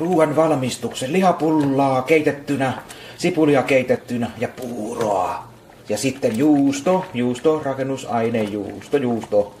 ruoan valmistuksen. Lihapullaa keitettynä, sipulia keitettynä ja puuroa. Ja sitten juusto, juusto, rakennusaine, juusto, juusto.